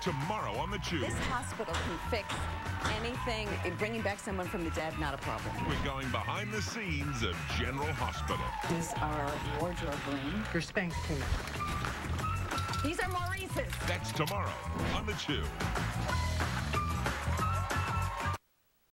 tomorrow on The Chew. This hospital can fix anything. Bringing back someone from the dead, not a problem. We're going behind the scenes of General Hospital. This is our wardrobe room. Your Spanx cleaner. These are Maurice's. That's tomorrow on The Chew.